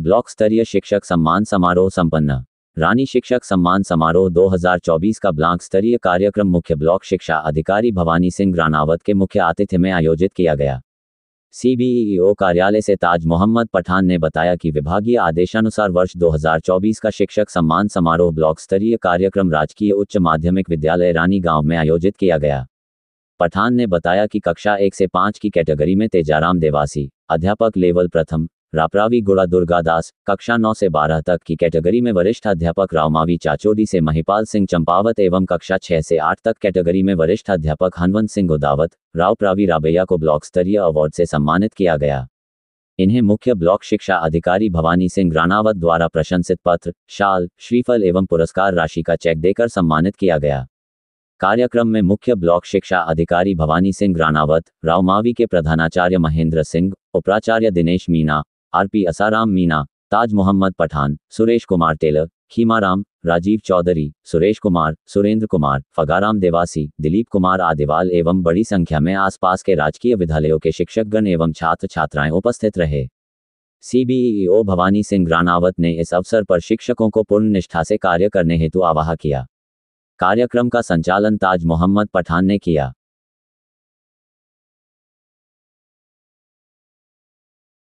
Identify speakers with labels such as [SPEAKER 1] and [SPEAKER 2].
[SPEAKER 1] Block स्तरीय शिक्षक सम्मान समारोह संपन्न। रानी शिक्षक सम्मान समारोह 2024 का ब्लॉक स्तरीय कार्यक्रम मुख्य ब्लॉक शिक्षा अधिकारी भवानी सिंह रानावत के मुख्य आतिथ्य में आयोजित किया गया। सीबीईओ कार्यालय से ताज मोहम्मद पठान ने बताया कि विभागीय आदेशानुसार वर्ष 2024 का शिक्षक सम्मान समारोह ब्लॉक स्तरीय कार्यक्रम राजकीय उच्च माध्यमिक विद्यालय रानी गाँव में आयोजित किया गया। पठान ने बताया कि कक्षा एक से पाँच की कैटेगरी में तेजाराम देवासी, अध्यापक लेवल प्रथम रापरावी गुड़ा दुर्गा दास, कक्षा नौ से बारह तक की कैटेगरी में वरिष्ठ अध्यापक रावमावी चाचोडी से महिपाल सिंह चंपावत एवं कक्षा छह से आठ तक कैटेगरी में वरिष्ठ अध्यापक हनवंत सिंह उदावत राव प्रावी राबैया को ब्लॉक स्तरीय अवार्ड से सम्मानित किया गया। इन्हें मुख्य ब्लॉक शिक्षा अधिकारी भवानी सिंह राणावत द्वारा प्रशंसित पत्र, शाल, श्रीफल एवं पुरस्कार राशि का चेक देकर सम्मानित किया गया। कार्यक्रम में मुख्य ब्लॉक शिक्षा अधिकारी भवानी सिंह रानावत रावमावी के प्रधानाचार्य महेंद्र सिंह, उपाचार्य दिनेश मीना आरपी असाराम मीना, ताज मोहम्मद पठान, सुरेश कुमार टेलर खीमाराम, राजीव चौधरी, सुरेश कुमार, सुरेंद्र कुमार, फगाराम देवासी, दिलीप कुमार आदिवाल एवं बड़ी संख्या में आसपास के राजकीय विद्यालयों के शिक्षकगण एवं छात्र छात्राएँ उपस्थित रहे। सीबीईओ भवानी सिंह रानावत ने इस अवसर पर शिक्षकों को पूर्ण निष्ठा से कार्य करने हेतु आवाह किया। कार्यक्रम का संचालन ताज मोहम्मद पठान ने किया।